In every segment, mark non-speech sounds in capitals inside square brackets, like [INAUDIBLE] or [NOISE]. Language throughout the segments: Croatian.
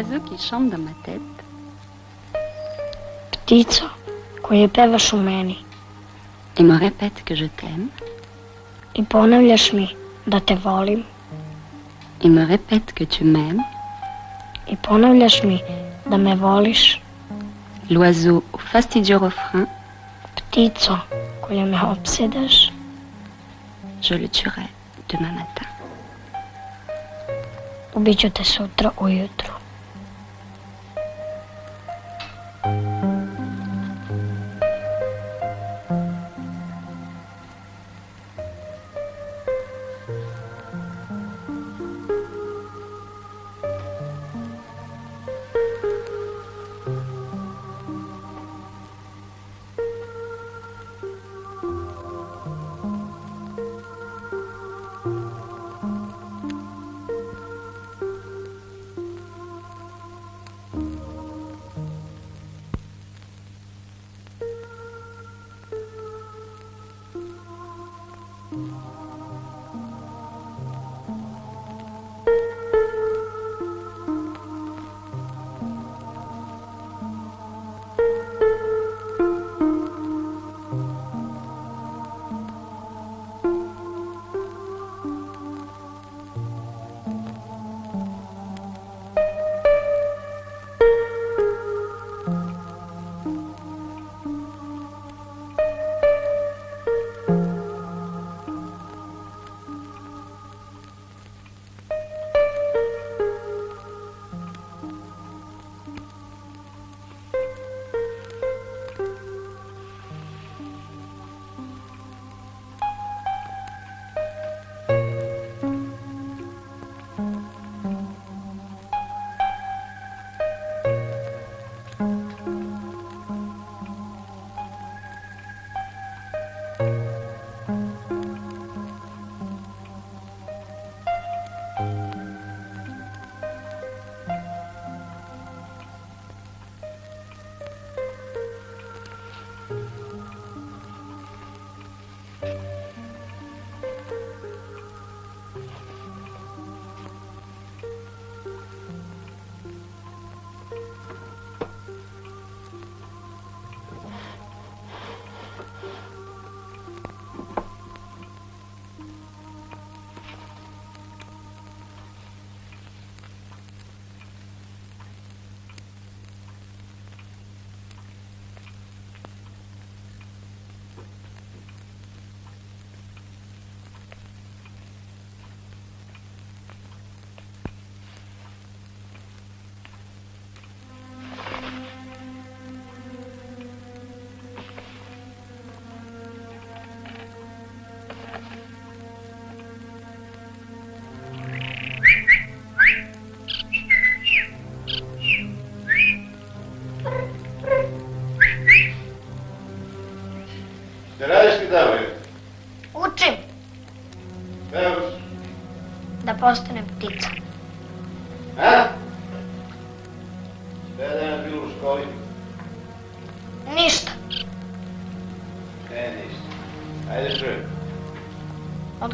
l'oiseau qui chante dans ma tête. Ptica koje pevaš u meni Et me répète que je t'aime. i ponavljaš mi da te volim Et me répète que tu m'aimes. i ponavljaš mi da me voliš, L'oiseau au fastidieux refrain, ptico koja me opsedaš, je le tuerai demain matin. ubiću te sutra ujutru.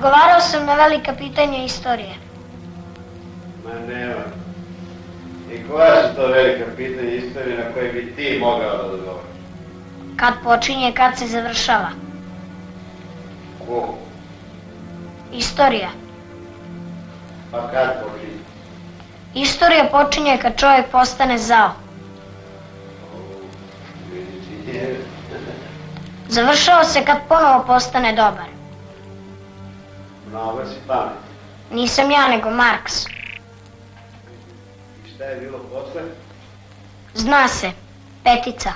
Odgovarao sam na velika pitanja istorije. Ma nema. I koja su to velika pitanja istorije na koje bi ti mogao da odgovoriš? Kad počinje, kad se završava. Ko? Istorija. Pa kad počinje? Istorija počinje kad čovjek postane zao. Završava se kad ponovo postane dobar. Si pamet. Nisam ja, nego Marks. I šta je bilo posle? Zna se. Petica.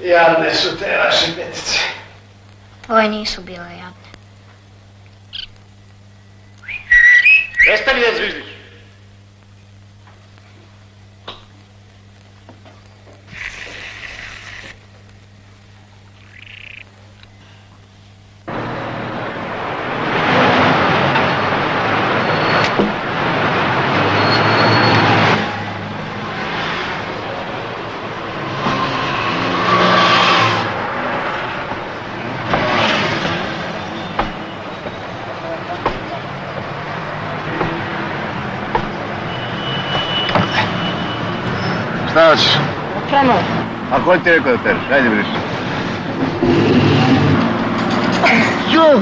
Jadne su te vaše petice. Tvoje nisu bile jadne. Prestani da zviždiš. Šta hoćeš? Prema. A ko ti je rekao da pereš? Ajde briši. Ju!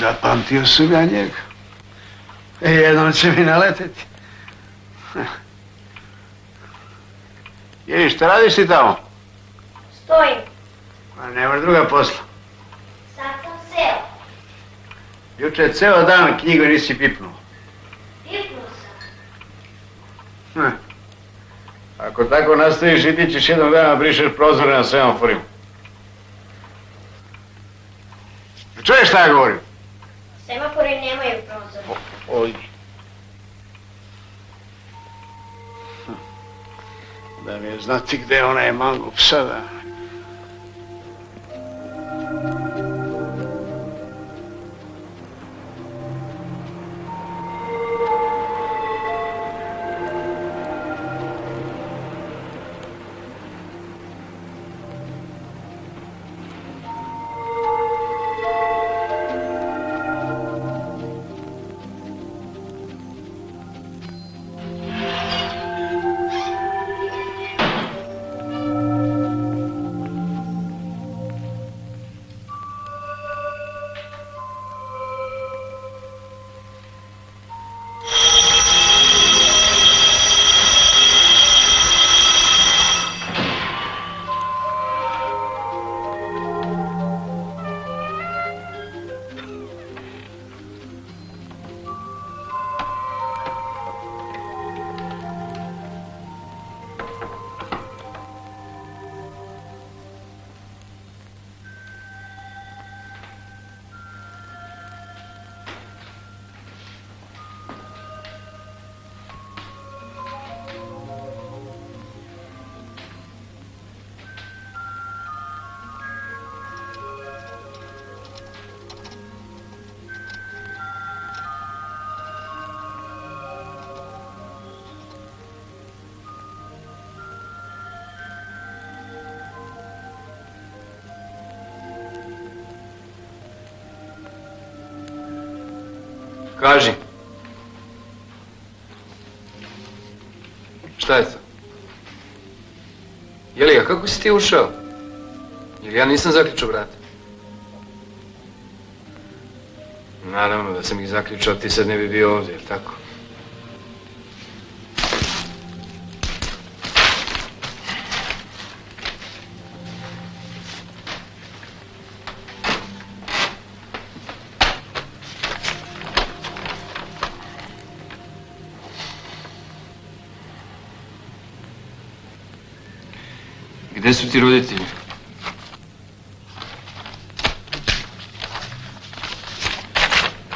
Zapamtio sam ja njega. E, jednom će mi naleteti. Jeli, šta radiš ti tamo? Stojim. A nemaš druga posla. Sad sam seo. Juče ceo dan knjigu nisi pipnuo. Pipnuo sam. Hm. Ako tako nastaviš i ti ćeš jednog dana brišeš prozore na semaforima. Čuješ šta ja govorim? Semafori nemaju prozor. Oj. Da mi je znati gde je onaj mangup sada. Kaži. Šta je to? Jeli ga, kako si ti ušao? Jer ja nisam zaključao vrata. Naravno da sam ih zaključao, ti sad ne bi bio ovdje, jel tako? Gde su ti roditelji?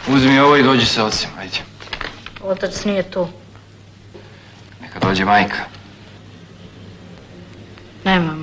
Uzmi ovo i dođi sa ocem, ajde. Otac nije tu. Neka dođe majka. Nema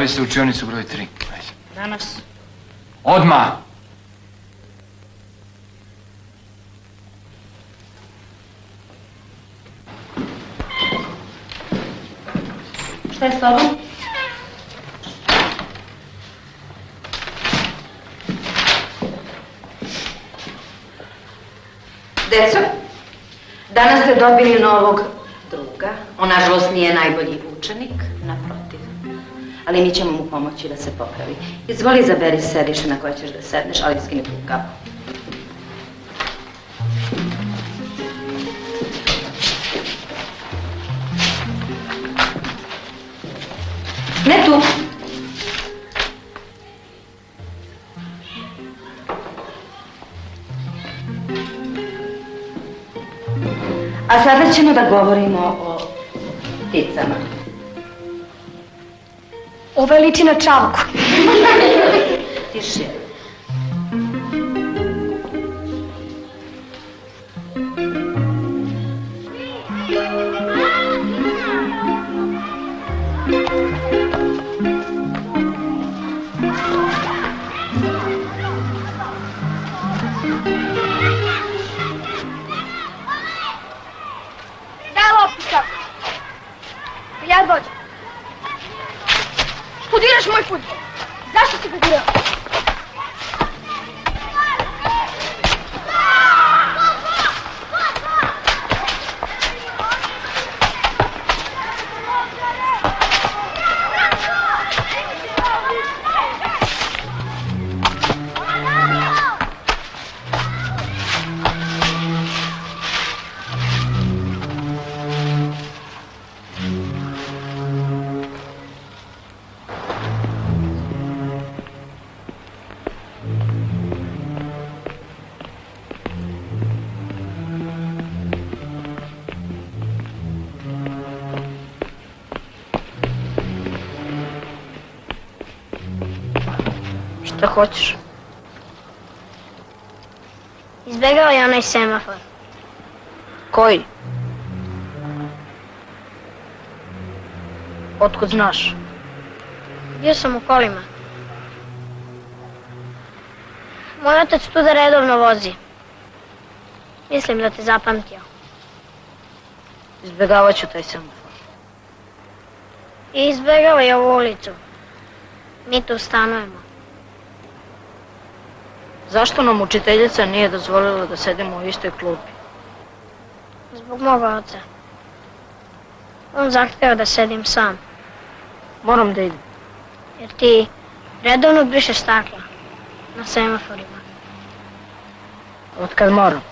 Javi se u učionicu broj 3. Ajde. Danas. Odmah! Šta je s tobom? Deco, danas ste dobili novog druga. On, nažalost, nije najbolji učenik. Ali mi ćemo mu pomoći da se popravi. Izvoli, izaberi sedište na koje ćeš da sedneš, ali skini kapu. Ne tu. A sada ćemo da govorimo o pticama. Ovo je čavku. Hoćeš? Izbjegao je onaj semafor. Koji? Otkud znaš? Bio sam u kolima. Moj otac tu da redovno vozi. Mislim da te zapamtio. Izbjegavat ću taj semafor. I je ovu ulicu. Mi tu stanujemo. Zašto nam učiteljica nije dozvolila da sedimo u istoj klupi? Zbog moga oca. On zahteo da sedim sam. Moram da idem. Jer ti redovno brišeš stakla. Na semaforima. Otkad moram?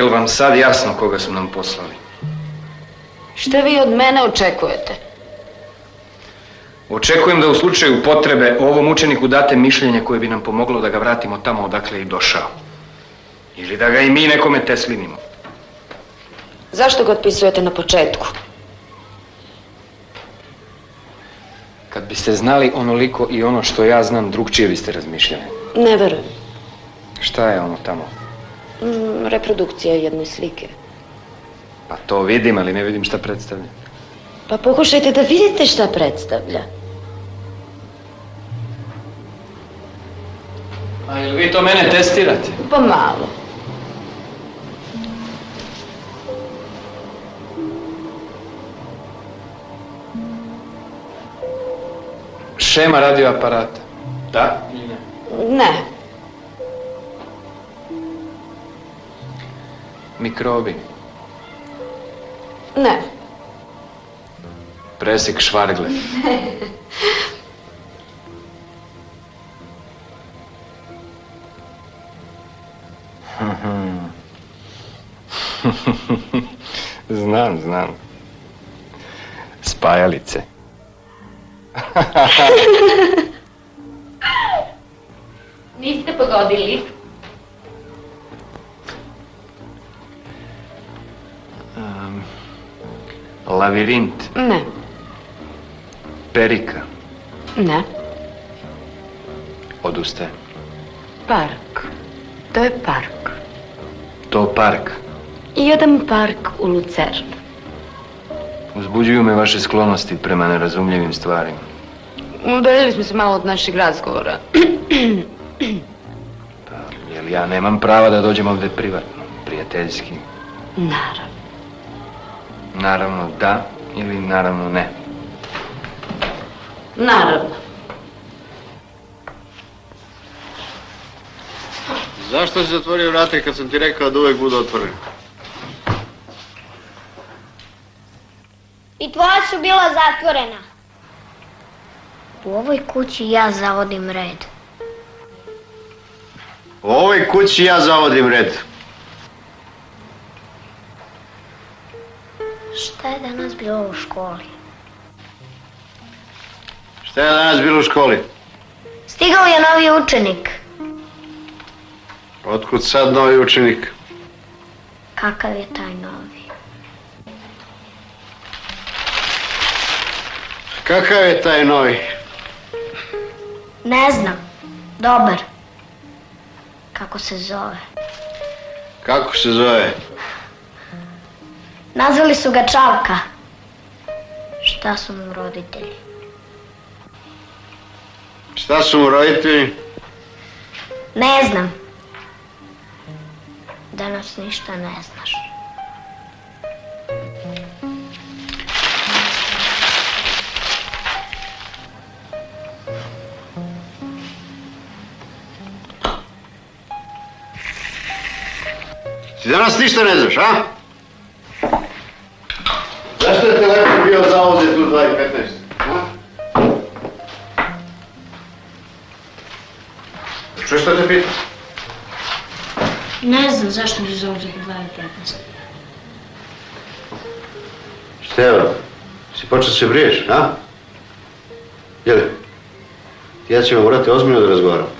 Je li vam sad jasno koga su nam poslali? Šta vi od mene očekujete? Očekujem da u slučaju potrebe ovom učeniku date mišljenje koje bi nam pomoglo da ga vratimo tamo odakle je i došao. Ili da ga i mi nekome teslinimo. Zašto ga otpisujete na početku? Kad biste znali onoliko i ono što ja znam, drugčije biste razmišljali. Ne verujem. Šta je ono tamo? Mm, reprodukcija jedne slike. Pa to vidim, ali ne vidim šta predstavlja. Pa pokušajte da vidite šta predstavlja. A jel vi to mene testirate? Pa malo. Šema radioaparata. Da ili ne? Ne. Mikrobi. Ne. Presik švargle. [LAUGHS] [LAUGHS] znam, znam. Spajalice. [LAUGHS] Niste pogodili. Lavirint. Ne. Perika. Ne. Odustaje. Park. To je park. To park. Jedan park u Lucernu. Uzbuđuju me vaše sklonosti prema nerazumljivim stvarima. Udaljili smo se malo od našeg razgovora. Pa, jel ja nemam prava da dođem ovdje privatno, prijateljski? Naravno. Naravno da ili naravno ne. Naravno. Zašto si zatvorio vrate kad sam ti rekao da uvijek budu otvoreni? I tvoja su bila zatvorena. U ovoj kući ja zavodim red. U ovoj kući ja zavodim red. Šta je danas bilo u školi? Šta je danas bilo u školi? Stigao je novi učenik. Otkud sad novi učenik? Kakav je taj novi? Kakav je taj novi? Ne znam. Dobar. Kako se zove? Kako se zove? Nazvali su ga Čavka. Šta su mu roditelji? Šta su mu roditelji? Ne znam. Danas ništa ne znaš. Ti danas ništa ne znaš, a? Zašto je telefon bio zauzet u 2.15? a? Čuješ što te pitam? Ne znam zašto mi zauzeti 2.15. Števa, si počeo se briješ, a? Jeli? Ja ćemo morati ozbiljno da razgovaram.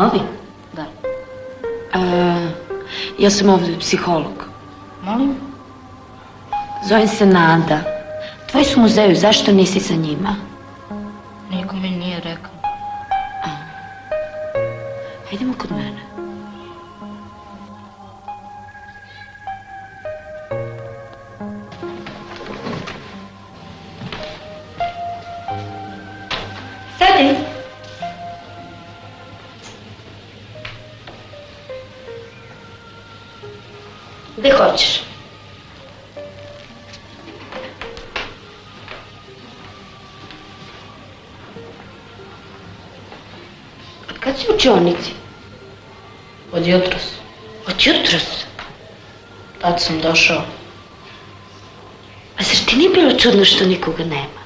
Novi? Da. E, ja sam ovdje psiholog. Molim? Zovem se Nada. Tvoji su muzeju, zašto nisi sa njima? си ученици? От jutrus. От jutrus? Тато съм дошъл. А зар ти не е било чудно, що никога не има?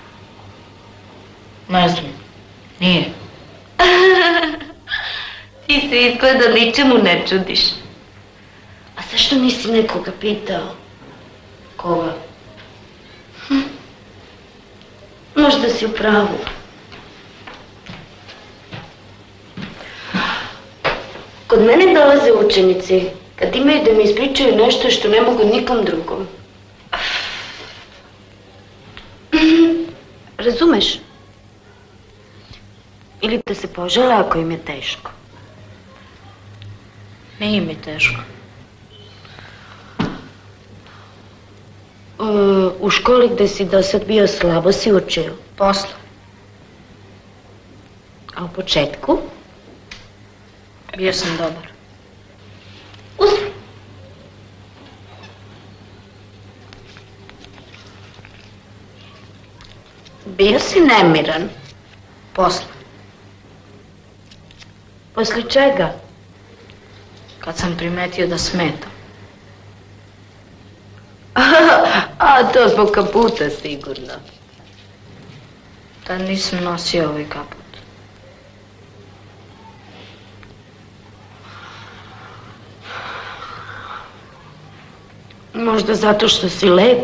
Не знам. Ние. [LAUGHS] ти се иска да ничему не чудиш. А защо не си некога питал? Кога? Хм. Може да си право. Kod mene dolaze učenici kad imaju da mi ispričaju nešto što ne mogu nikom drugom. [CLEARS THROAT] Razumeš? Ili da se požele ako im je teško. Nije mi teško. E, u školi gde si do sad bio slabo si učio, Posle. a u početku Bio sam dobar. Uzmi. Bio si nemiran. Posle. Posle čega? Kad sam primetio da smeta. [LAUGHS] A, to zbog kaputa sigurno. Tad nisam nosio ovaj kaput. Možda zato što si lep.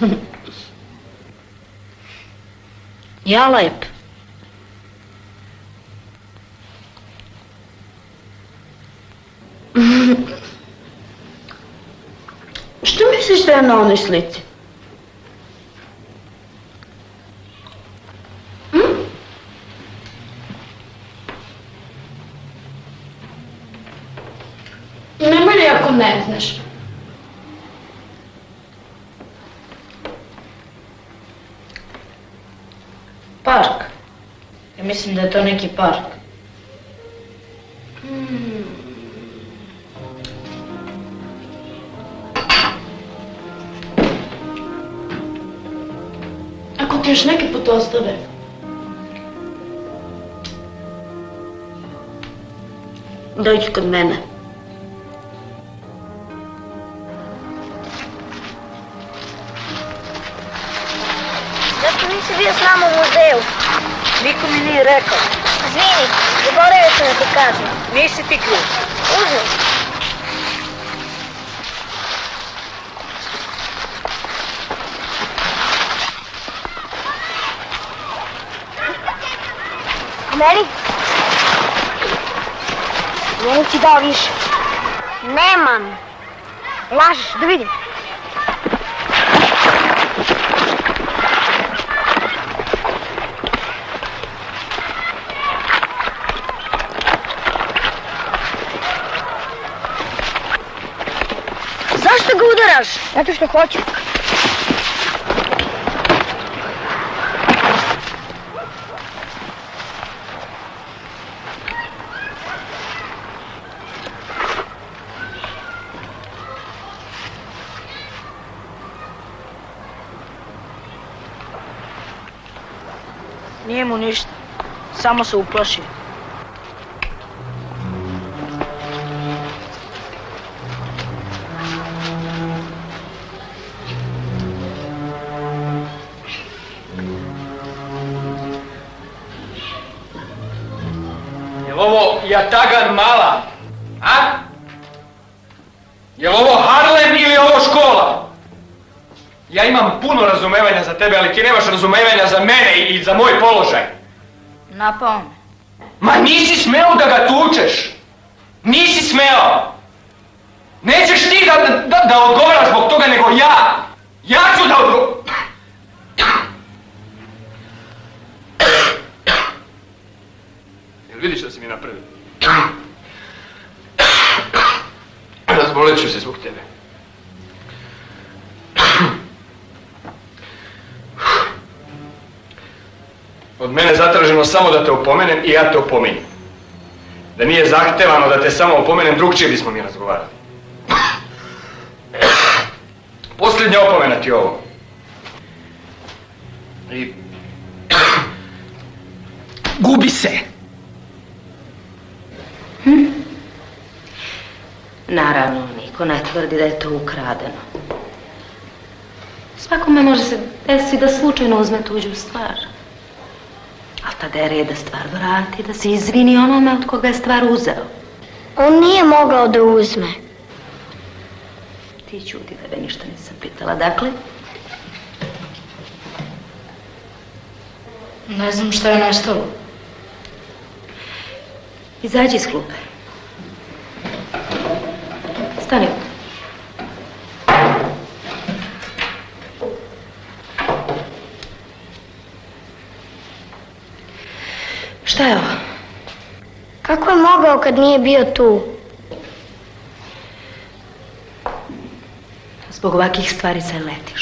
[LAUGHS] ja lep. [LAUGHS] Što misliš da je na onoj slici? Znaš. Park. Ja mislim da je to neki park. Ako ti još neki put ostave. Dođi kod mene. Rekao. Zvini, zaboravio sam da ti kažem. Nisi ti ključ. Uzmi. Meni? Meni ti dao više. Nemam. Lažeš, da vidim. Zašto ga udaraš? Zato što hoću. Nije mu ništa. Samo se uplašio. Jatagan mala? A? Jel ovo Harlem ili je ovo škola? Ja imam puno razumevanja za tebe, ali ti nemaš razumevanja za mene i za moj položaj. Napao me. Ma nisi smeo da ga tučeš. Nisi smeo. Nećeš ti da, da, da odgovaraš zbog toga, nego ja. Ja ću da odgo... [COUGHS] Jel vidiš što si mi napravio? [COUGHS] Razbolet ću se zbog tebe. [COUGHS] Od mene je zatraženo samo da te opomenem i ja te opominjem. Da nije zahtevano da te samo opomenem, drugčije bismo mi razgovarali. [COUGHS] Posljednja opomena ti ovo. I... Gubi se! Naravno, niko ne tvrdi da je to ukradeno. Svakome može se desiti da slučajno uzme tuđu stvar. Ali tada je red da stvar vrati, da se izvini onome od koga je stvar uzeo. On nije mogao da uzme. Ti ćuti tebe ništa nisam pitala. Dakle, Ne znam šta je nestalo. Izađi iz klupe. Stani ovdje. Šta je ovo? Kako je mogao kad nije bio tu? Zbog ovakvih stvari se leti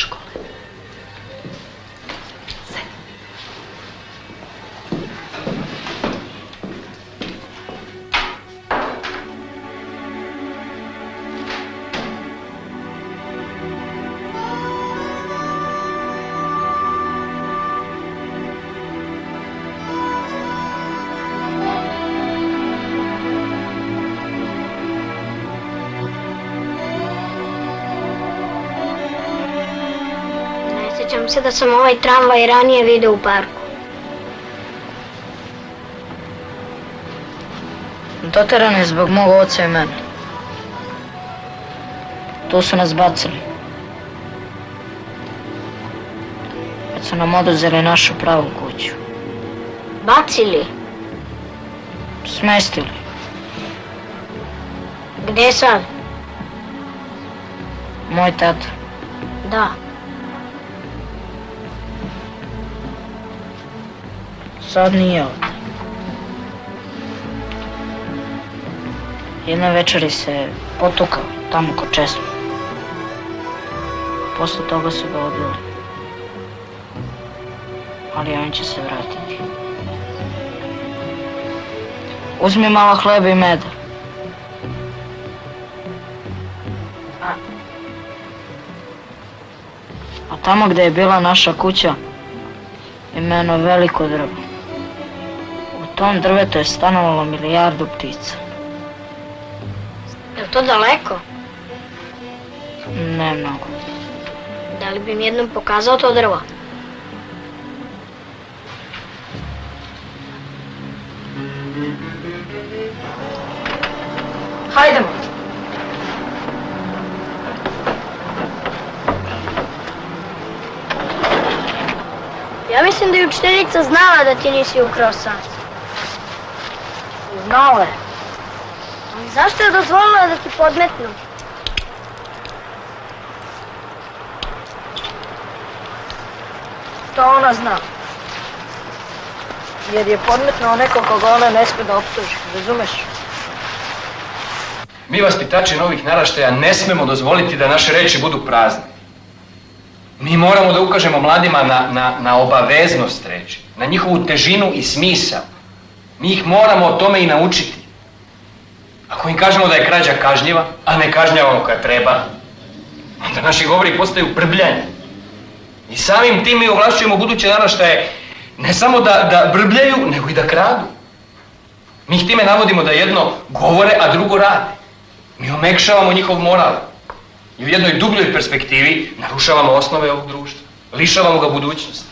se da sam ovaj tramvaj ranije vidio u parku. Doteran je zbog mog oca i mene. Tu su nas bacili. Kad su nam oduzeli našu pravu kuću. Bacili. Smestili. Gdje sad? Moj tata. Da. Sad nije ovdje. Jedne večeri se potukao tamo kod česme. Posle toga su ga odveli. Ali on će se vratiti. Uzmi malo hleba i meda. A, a tamo gdje je bila naša kuća, ima jedno veliko drvo. Tom drvetu je stanovalo milijardu ptica. Je li to daleko? Ne mnogo. Da li bi mi jednom pokazao to drvo? Hajdemo. Ja mislim da je učiteljica znala da ti nisi ukrao san. Znala je. Ali zašto je dozvolila da ti podmetnu? To ona zna. Jer je podmetnuo neko koga ona ne smije da optuži, razumeš? Mi vaspitači novih naraštaja ne smemo dozvoliti da naše reči budu prazne. Mi moramo da ukažemo mladima na, na obaveznost reči, na njihovu težinu i smisao. Mi ih moramo o tome i naučiti. Ako im kažemo da je krađa kažnjiva, a ne kažnjavamo kad treba, onda naši govori postaju brbljanje. I samim tim mi ovlašćujemo buduće naraštaje ne samo da, da brbljaju, nego i da kradu. Mi ih time navodimo da jedno govore, a drugo rade. Mi omekšavamo njihov moral. I u jednoj dubljoj perspektivi narušavamo osnove ovog društva. Lišavamo ga budućnosti.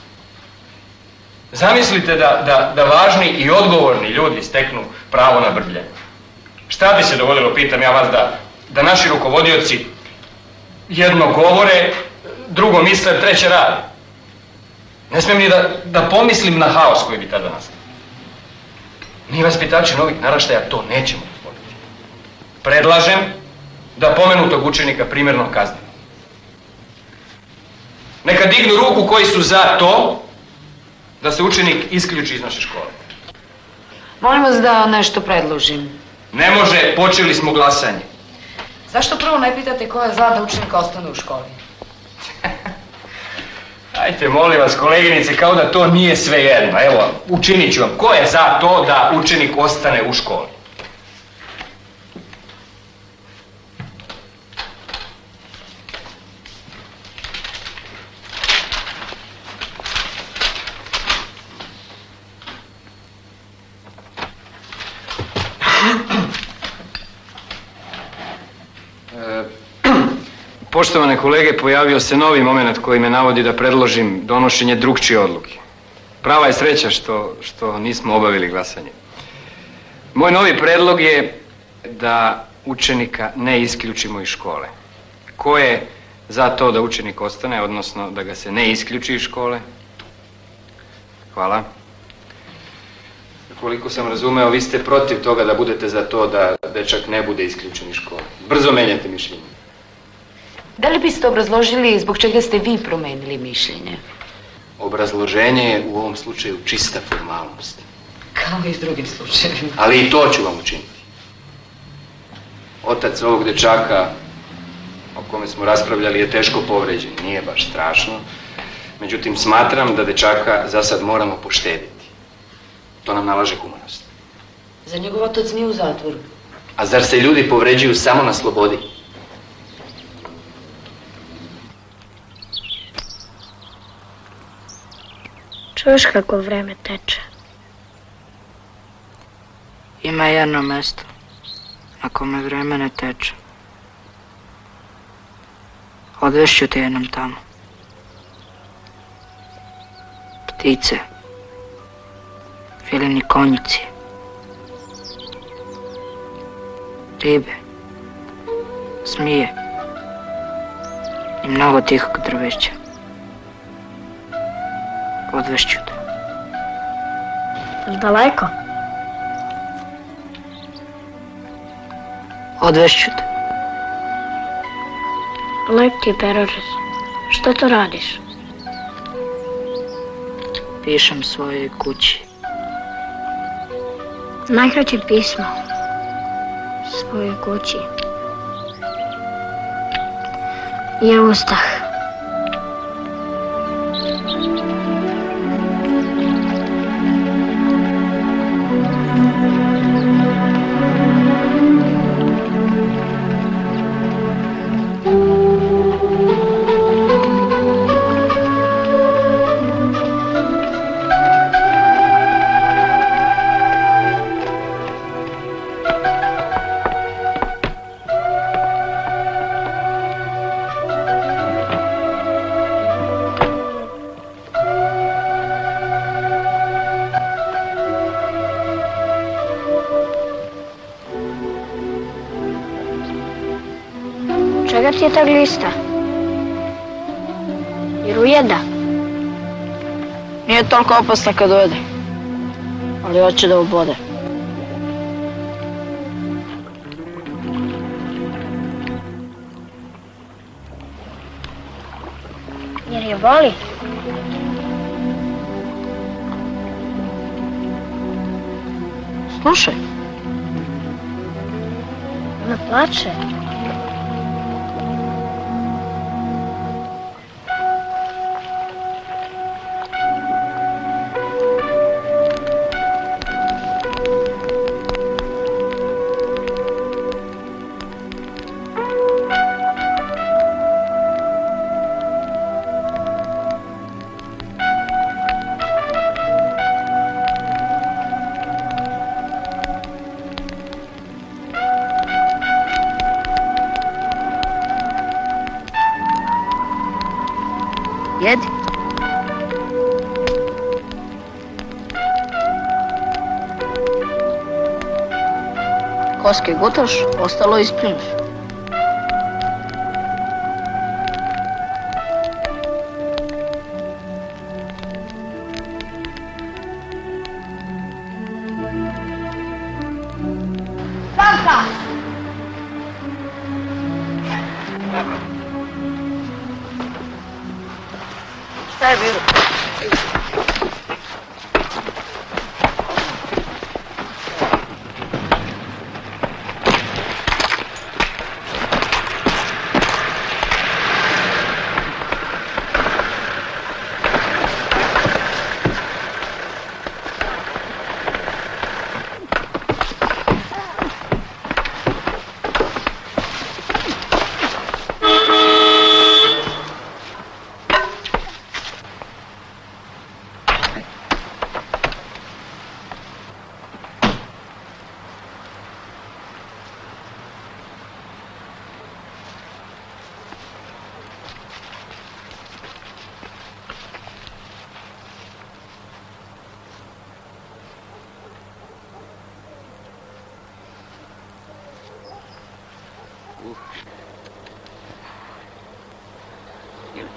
Zamislite da, da, da važni i odgovorni ljudi steknu pravo na brbljanje. Šta bi se dogodilo, pitam ja vas, da, da naši rukovodioci jedno govore, drugo misle, treće rade? Ne smijem ni da, da pomislim na haos koji bi tada nastao. Mi vaspitači novih naraštaja to nećemo dozvoliti. Predlažem da pomenutog učenika primjerno kaznimo. Neka dignu ruku koji su za to da se učenik isključi iz naše škole. Molim vas da nešto predložim. Ne može, počeli smo glasanje. Zašto prvo ne pitate ko je za da učenik ostane u školi? [LAUGHS] Ajte, molim vas, koleginice, kao da to nije sve jedno. Evo, učinit ću vam. Ko je za to da učenik ostane u školi? Poštovane kolege, pojavio se novi moment koji me navodi da predložim donošenje drugčije odluke. Prava je sreća što, što nismo obavili glasanje. Moj novi predlog je da učenika ne isključimo iz škole. Ko je za to da učenik ostane, odnosno da ga se ne isključi iz škole? Hvala. Koliko sam razumeo, vi ste protiv toga da budete za to da dečak ne bude isključen iz škole. Brzo menjate mišljenje. Da li biste obrazložili zbog čega ste vi promenili mišljenje? Obrazloženje je u ovom slučaju čista formalnost. Kao i s drugim slučajevima. Ali i to ću vam učiniti. Otac ovog dečaka o kome smo raspravljali je teško povređen, nije baš strašno. Međutim, smatram da dečaka za sad moramo poštediti. To nam nalaže humanost. Za njegov otac nije u zatvoru. A zar se ljudi povređuju samo na slobodi? Čuješ kako vreme teče? Ima jedno mesto na kome vreme ne teče. Odvešću te jednom tamo. Ptice. Filini konjici. Ribe. Smije. I mnogo tihog drveća. Odvešću te. Jel daleko? Odvešću te. Lep ti je perođac. Što to radiš? Pišem svojoj kući. Najkraće pismo. Svojoj kući. Je ustah. Čega ti je ta glista? Jer ujeda. Nije toliko opasna kad ujede. Ali hoće da ubode. Jer je voli. Slušaj, Ona plače. Koske gutaš, ostalo. Šta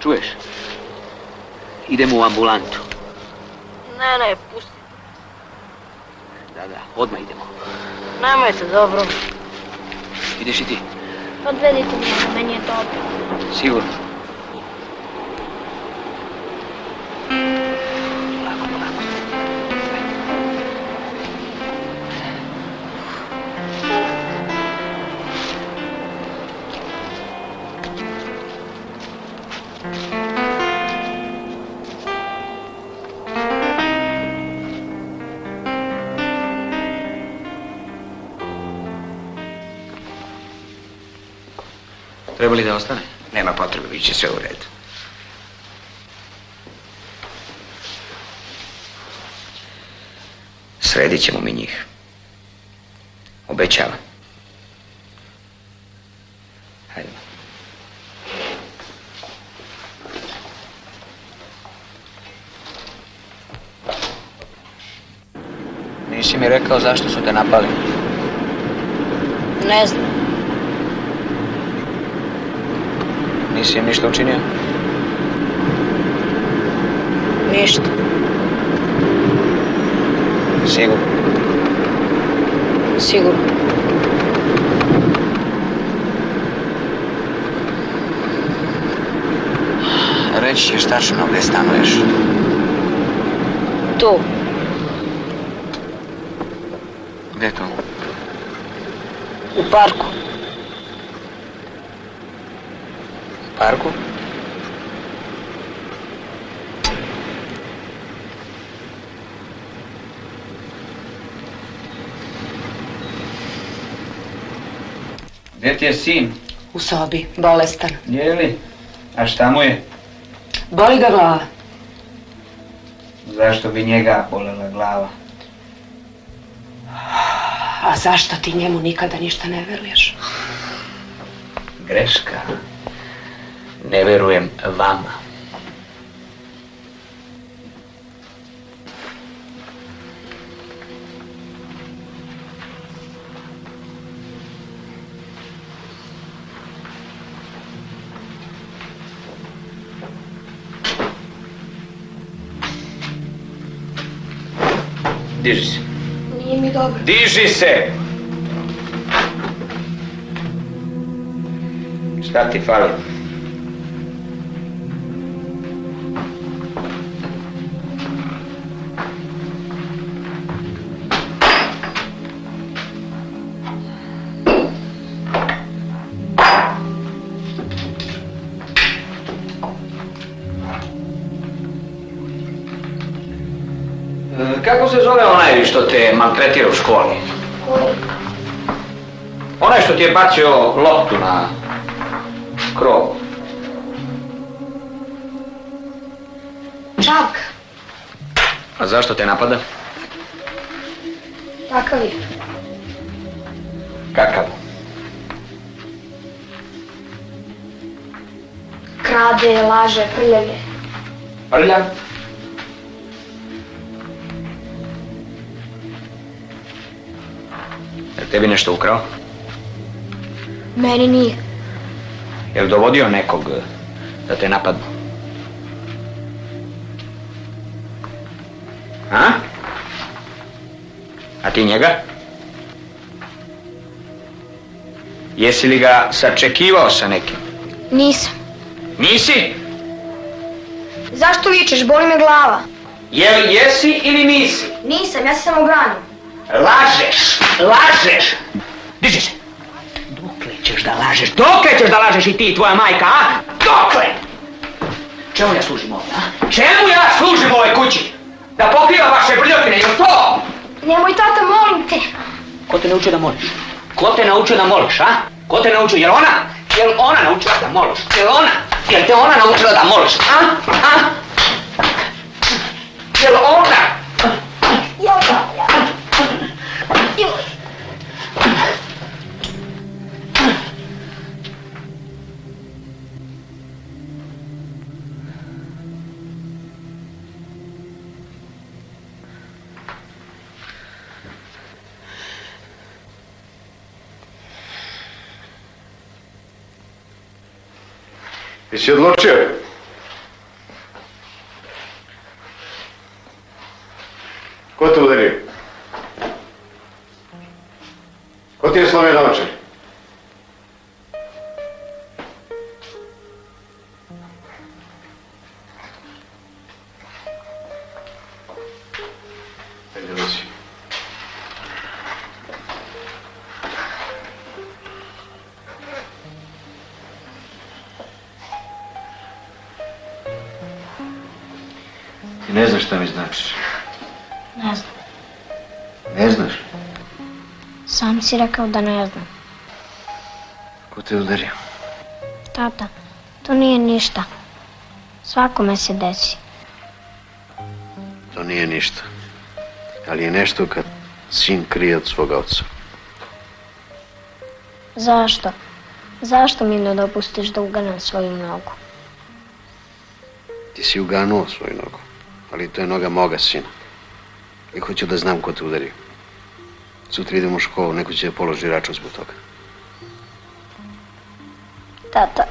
čuješ? Idemo u ambulantu. Ne, ne, pusti. Da, da, odmah idemo. Nemojte, dobro. Ideš i ti? Odvedite me, meni je dobro. Sigurno. Treba li da ostane? Nema potrebe, bit će sve u redu. Sredit ćemo mi njih. Obećavam. Hajde. Nisi mi rekao zašto su te napali. Ne znam. Nisi im ništa učinio? Ništa. Sigurno. Sigurno. reći ćeš tačno gdje stanuješ. Tu. Gdje to? U parku. U parku? Gdje ti je sin? U sobi, bolestan. Je li? A šta mu je? Boli ga glava. Zašto bi njega bolela glava? A zašto ti njemu nikada ništa ne veruješ? Greška. Ne verujem vama. Diži se. Nije mi dobro. Diži se! Šta ti fali? Te maltretira u školi? Onaj što ti je bacio loptu na krov. Čak, A zašto te napada? takav je. Kakav? Krade, laže, prljav je. Prljav? Tebi nešto ukrao? Meni nije. Jel dovodio nekog eh, da te napadnu? A? A ti njega? Jesi li ga sačekivao sa nekim? Nisam. Nisi? Zašto vičeš? Boli me glava. Jel jesi ili nisi? Nisam, ja se samo branim. Lažeš! Lažeš! Diži se! Dokle ćeš da lažeš? Dokle ćeš da lažeš i ti i tvoja majka, a? Dokle? Čemu ja služim ovdje, a? Čemu ja služim ovoj kući? Da pokriva vaše brljotine, jel to? Nemoj tata, molim te. Ko te naučio da moliš? Ko te naučio da moliš, a? Ko te naučio? Jel ona? Jel ona naučila da moliš? Jel ona? Jel te ona naučila da moliš, a? A? Jel ona? Jesi odlučio? Ko te udario? Ko ti je slomio? Ajde, znaš šta mi značiš. Ne znam. Ne znaš? Sam si rekao da ne znam. Ko te udario? Tata, to nije ništa. Svakome se desi. To nije ništa. Ali je nešto kad sin krije od svoga oca. Zašto? Zašto mi ne dopustiš da uganem svoju nogu? Ti si uganuo svoju nogu. Ali to je noga moga sina. I hoću da znam ko te udario. Sutra idem u školu, neko će položi račun zbog toga. Tata,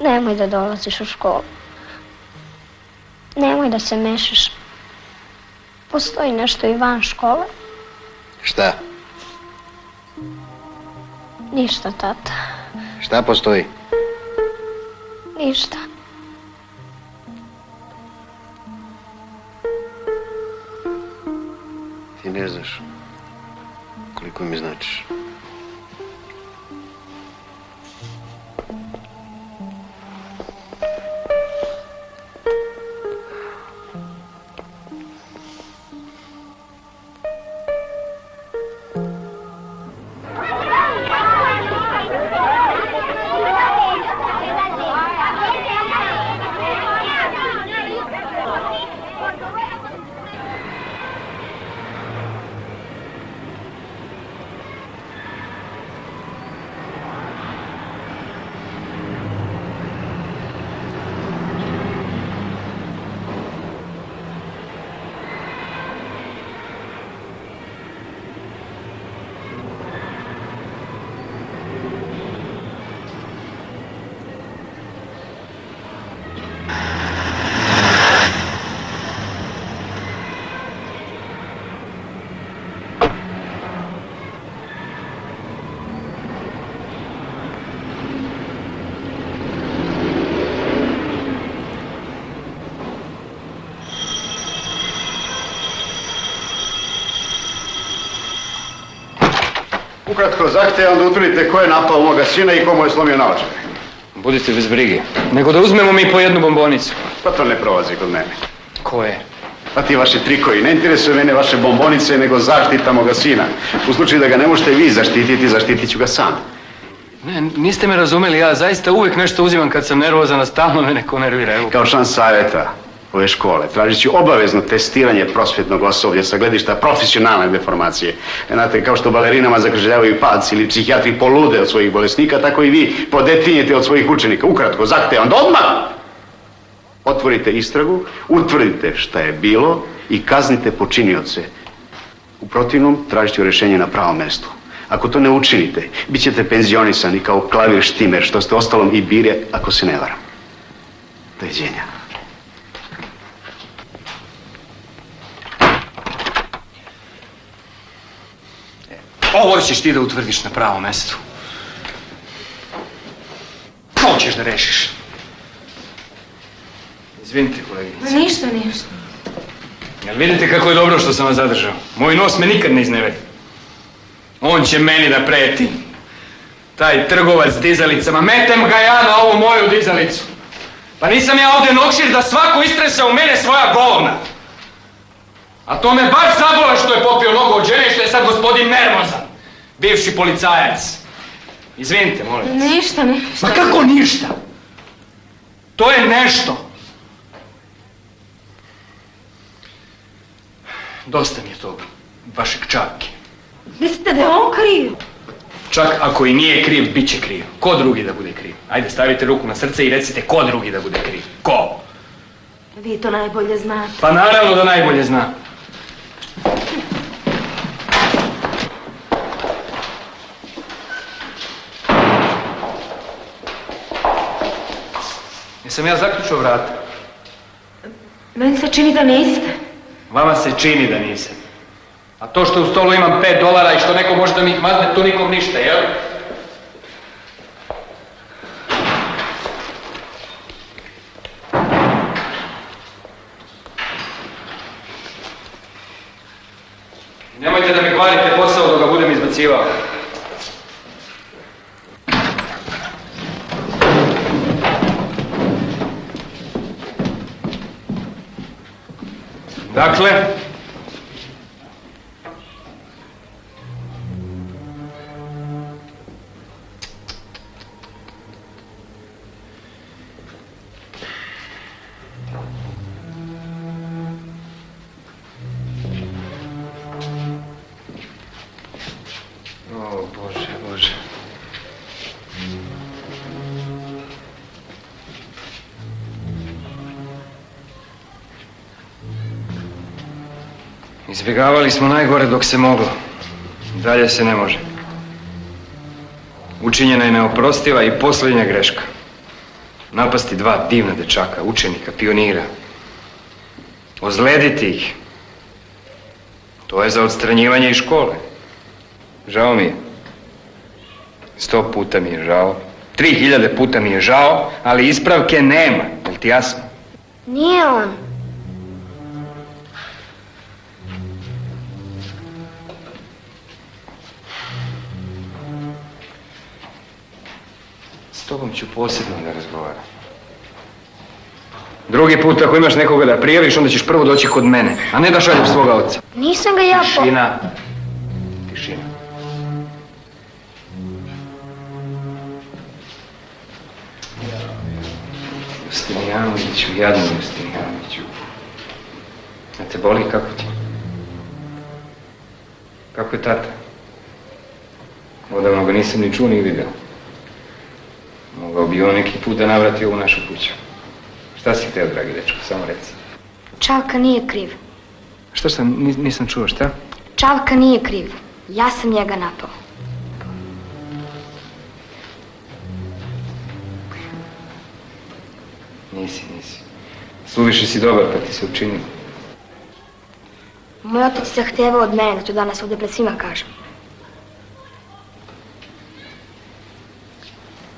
nemoj da dolaziš u školu. Nemoj da se mešaš. Postoji nešto i van škole. Šta? Ništa, tata. Šta postoji? Ništa. Ukratko zahtevam da utvrdite ko je napao moga sina i ko mu je slomio naočare. Budite bez brige. Nego da uzmemo mi po jednu bombonicu. Pa to ne prolazi kod mene. Ko je? Pa ti vaši trikovi. Ne interesuje mene vaše bombonice, nego zaštita moga sina. U slučaju da ga ne možete vi zaštititi, zaštitit ću ga sam. Ne, niste me razumeli, ja zaista uvijek nešto uzimam kad sam nervozan, a stalno me neko nervira. Evo. Kao član savjeta ove škole tražit ću obavezno testiranje prosvjetnog osoblja sa gledišta profesionalne deformacije. Znate, kao što balerinama zakrželjavaju palci ili psihijatri polude od svojih bolesnika, tako i vi podetinjete od svojih učenika. Ukratko, zahtevam da odmah otvorite istragu, utvrdite šta je bilo i kaznite počinioce. U protivnom, tražit ću rješenje na pravom mjestu. Ako to ne učinite, bit ćete penzionisani kao klavir štimer, što ste ostalom i bire, ako se ne varam. Doviđenja. Ovo ćeš ti da utvrdiš na pravom mjestu. Ko ćeš da rešiš? Izvinite, koleginice. Ništa, ništa. Jel vidite kako je dobro što sam vas zadržao? Moj nos me nikad ne izneveri. On će meni da preti. Taj trgovac s dizalicama. Metem ga ja na ovu moju dizalicu. Pa nisam ja ovdje nokšir da svako istrese u mene svoja govna. A to me baš zabole što je popio nogu od žene i što je sad gospodin nervozan. Bivši policajac. Izvinite, molim vas. Ništa, ništa. Ma kako ništa? To je nešto. Dosta mi je toga. Vašeg čaki. Mislite da je on kriv? Čak ako i nije kriv, bit će kriv. Ko drugi da bude kriv? Ajde, stavite ruku na srce i recite ko drugi da bude kriv. Ko? Vi to najbolje znate. Pa naravno da najbolje zna. Jesam ja zaključao vrata? Meni se čini da niste. Vama se čini da nisam. A to što u stolu imam 5 dolara i što neko može da mi ih mazne, to nikom ništa, jel? I Nemojte da mi kvarite posao dok ga budem izbacivao. Dakle, Izbjegavali smo najgore dok se moglo. Dalje se ne može. Učinjena je neoprostiva i posljednja greška. Napasti dva divna dečaka, učenika, pionira. Ozlediti ih. To je za odstranjivanje iz škole. Žao mi je. Sto puta mi je žao. Tri hiljade puta mi je žao, ali ispravke nema. Jel ti jasno? Nije on. Tobom ću posebno da razgovaram. Drugi put ako imaš nekoga da prijaviš, onda ćeš prvo doći kod mene, a ne da šalješ svoga oca. Nisam ga ja po... Tišina. Tišina. Justinijanoviću, jadni Justinijanoviću. A te boli kako ti? Kako je tata? Odavno ga nisam ni čuo ni vidio. Mogao bi on neki put da navrati ovu našu kuću. Šta si htio, dragi dečko, samo reci. Čavka nije kriv. Što sam, Nis- nisam čuo, šta? Čavka nije kriv. Ja sam njega napao. Nisi, nisi. Suviše si dobar pa ti se učinilo. Moj otac se zahtjeva od mene da to danas ovdje pred svima kažem.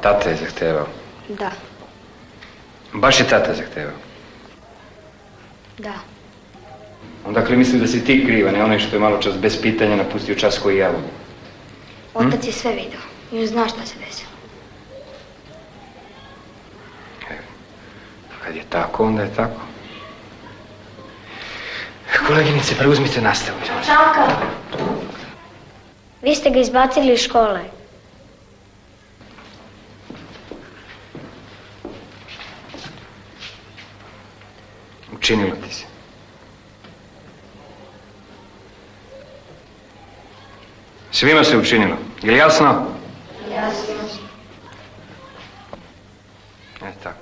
Tata je zahtevao. Da, Baš je tata zahtevao. da. Onda misli da si ti kriva, ne onaj što je malo čas bez pitanja napustio čas koji ja vodim. Otac je sve vidio. I on zna šta se desilo. Kad je tako, onda je tako. Koleginice, preuzmite nastavu. Čavka! Vi ste ga izbacili iz škole. Učinilo ti se. Svima se učinilo. Je li jasno? Jasno. E tako.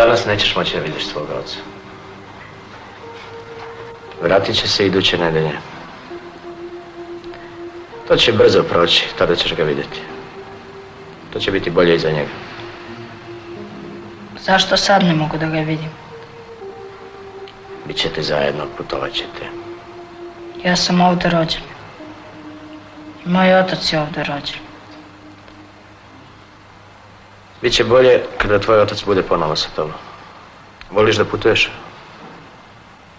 Danas nećeš moći da vidiš svoga oca. Vratit će se iduće nedelje. To će brzo proći, tada ćeš ga vidjeti. To će biti bolje i za njega. Zašto sad ne mogu da ga vidim? Bićete zajedno, putovat ćete. Ja sam ovdje rođen. I moj otac je ovdje rođen. Biće bolje kada tvoj otac bude ponovo sa tobom. Voliš da putuješ?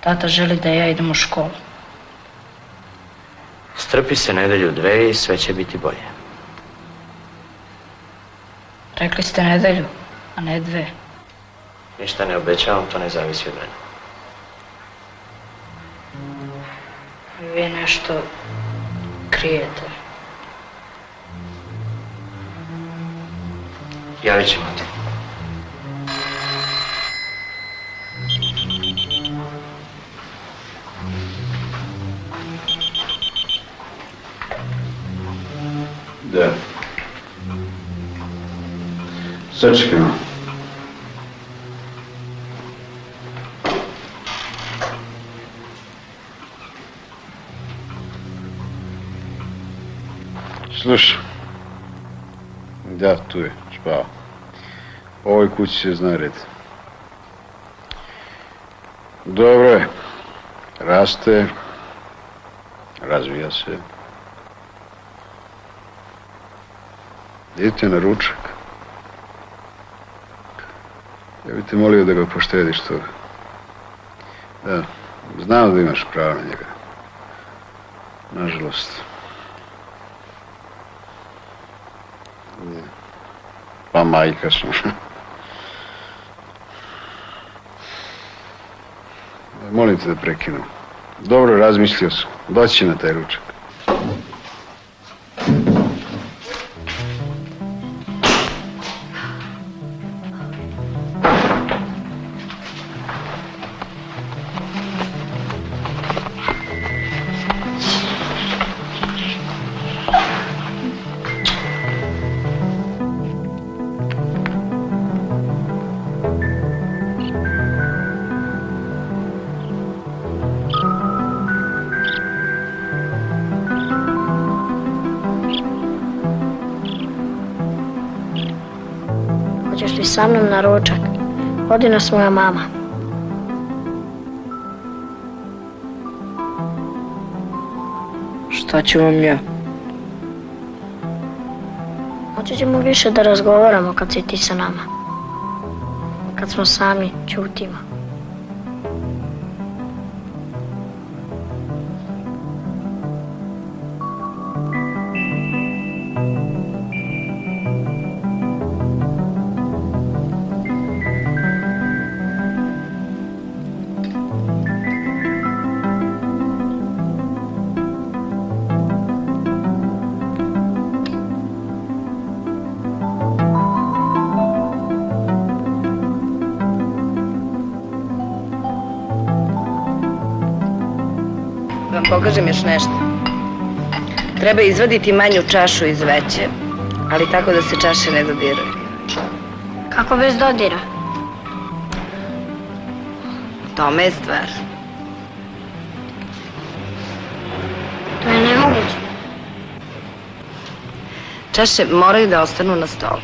Tata želi da ja idem u školu. Strpi se nedelju dve i sve će biti bolje. Rekli ste nedelju, a ne dve. Ništa ne obećavam, to ne zavisi od mene. Vi nešto krijete. Javit ćemo ti. Да. Съчка. Слушай. Да, той, шпа. Е, Ой, кучи се знаред. Добре. Расте. Развия се. Idite na ručak. Ja bih te molio da ga poštediš toga. Da, znam da imaš pravo na njega. Nažalost. Pa majka sam. [LAUGHS] Molim te da prekinu. Dobro, razmislio sam. Doći na taj ručak. Vodi nas moja mama. Šta ću vam ja? Moći ćemo više da razgovaramo kad si ti sa nama. Kad smo sami, čutimo. Pokažem još nešto. Treba izvaditi manju čašu iz veće, ali tako da se čaše ne dodiraju. Kako bez dodira? Tome je stvar. To je nemoguće. Čaše moraju da ostanu na stolu.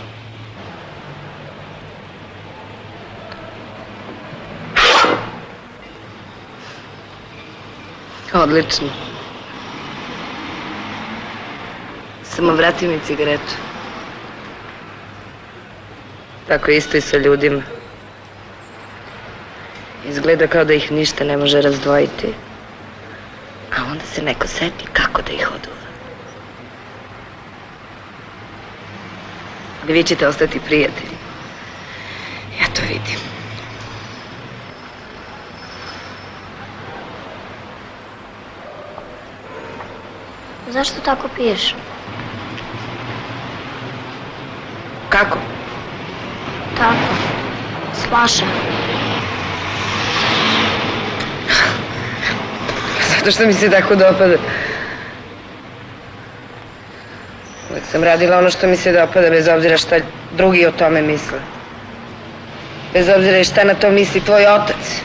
Odlično. Samo vrati mi cigaretu. Tako isto i sa ljudima. Izgleda kao da ih ništa ne može razdvojiti. A onda se neko seti kako da ih oduva. Vi ćete ostati prijatelji. Ja to vidim. Zašto tako piješ? Kako? Tako. Slaša. [LAUGHS] Zato što mi se tako dopada. Uvijek sam radila ono što mi se dopada, bez obzira šta drugi o tome misle. Bez obzira šta na to misli tvoj otac.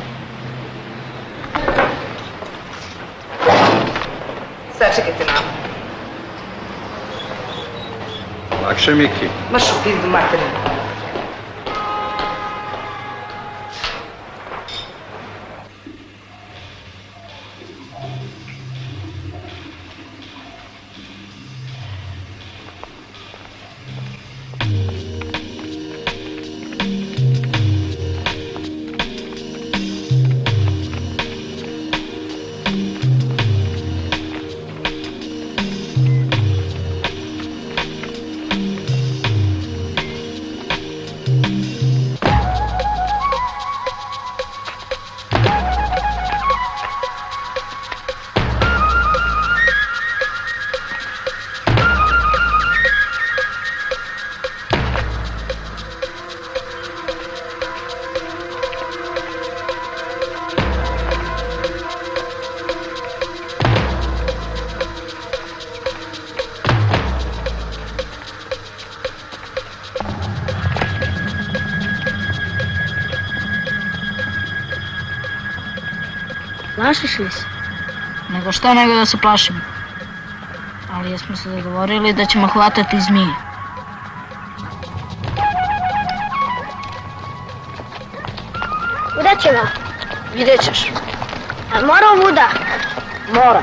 Chame aqui. Mas subido de. Plašiš li se? Nego šta nego da se plašimo. Ali jesmo se dogovorili da ćemo hvatati zmije. Kuda ćemo? Vidjet ćeš. A mora ovuda? Mora.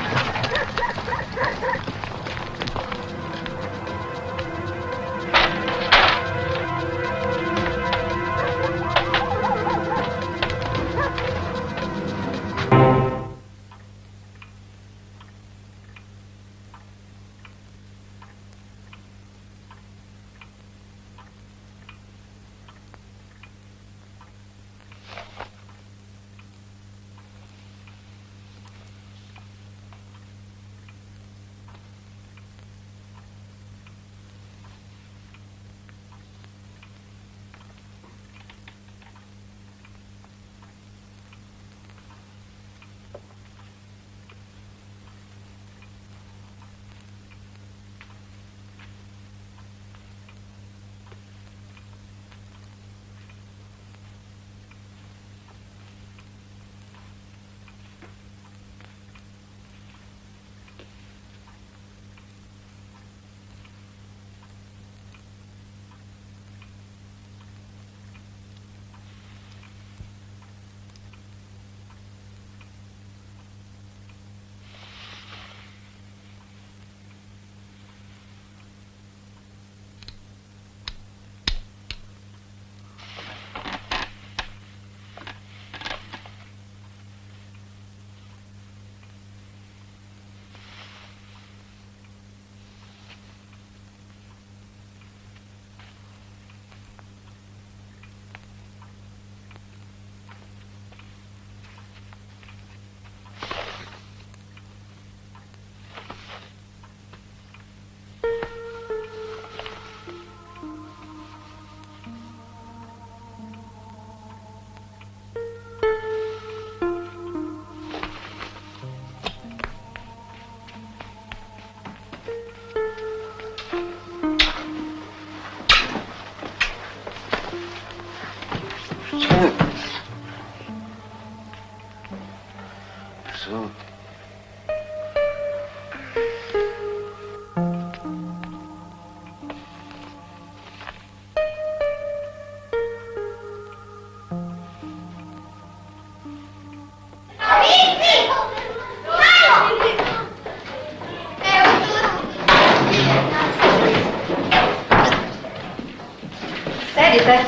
Sedite.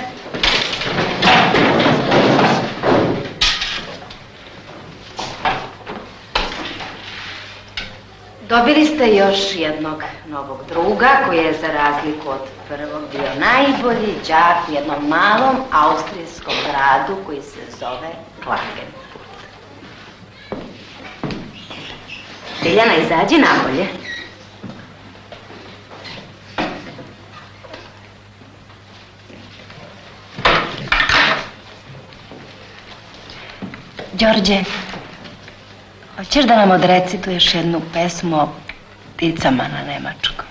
Dobili ste još jednog novog druga koji je za razliku od prvog bio najbolji đak u jednom malom austrijskom gradu koji se zove Klagenfurt. Biljana, izađi napolje. Đorđe, hoćeš da nam odrecituješ jednu pesmu o pticama na nemačkom?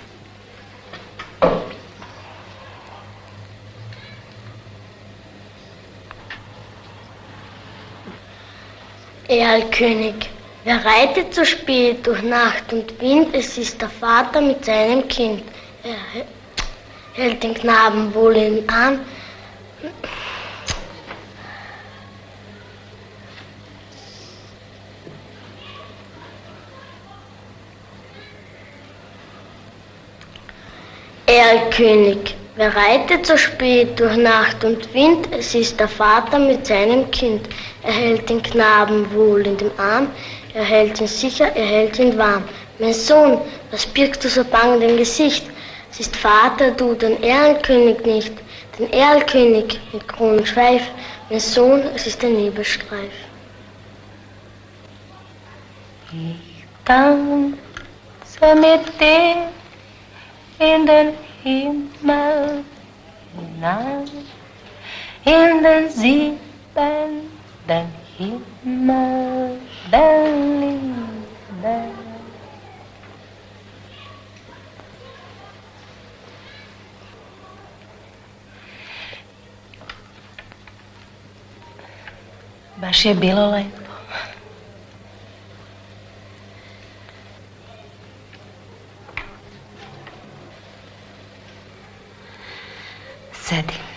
Erlkönig, wer reitet so spät durch Nacht und Wind? Es ist der Vater mit seinem Kind. Er hä- hält den Knaben wohl in den Arm. Erlkönig, wer reitet so spät durch Nacht und Wind? Es ist der Vater mit seinem Kind. Er hält den Knaben wohl in dem Arm, er hält ihn sicher, er hält ihn warm. Mein Sohn, was birgst du so bang dein Gesicht? Es ist Vater, du, den Erlkönig nicht, den Erlkönig mit Kronenschweif. Mein Sohn, es ist der Nebelstreif. Tanze mit dir in den Himmel hinein, in den siebenten Himmel der Liebe. Baš je bilo Sadi.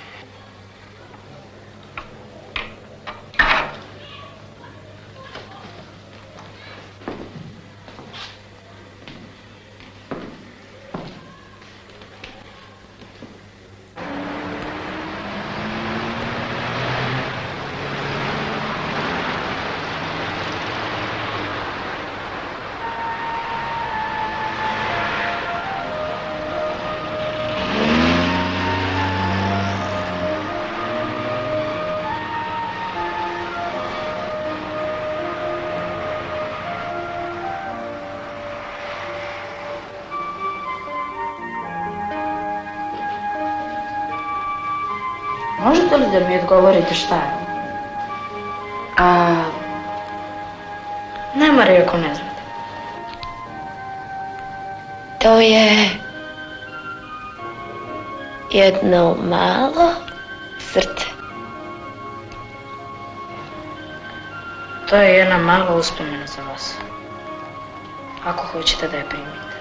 Možete li da mi odgovorite šta je? A, Ne mora ako ne znate. To je jedno malo srce. To je jedna mala uspomena za vas. Ako hoćete da je primite.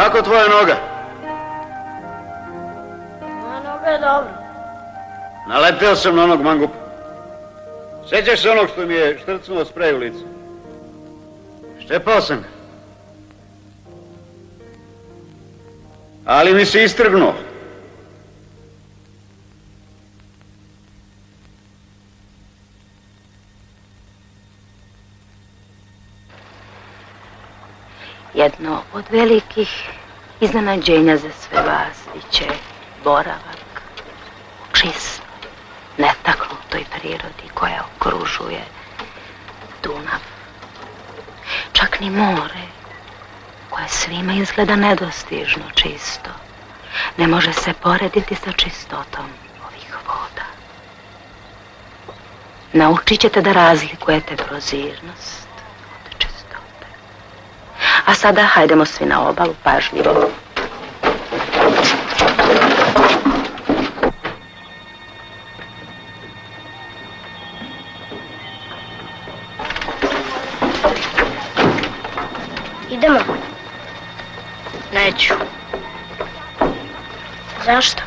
Kako tvoja noga? Moja noga je dobro. Naleteo sam na onog mangupa. Sjećaš se onog što mi je štrcnuo sprej u licu? Ščepao sam ga. Ali mi se istrgnuo. Velikih iznenađenja za sve vas bit će boravak u čistoj, netaknutoj prirodi koja okružuje Dunav. Čak ni more, koje svima izgleda nedostižno čisto, ne može se porediti sa čistotom ovih voda. Naučit ćete da razlikujete prozirnost. A sada hajdemo svi na obalu pažljivo. Idemo. Neću. Zašto?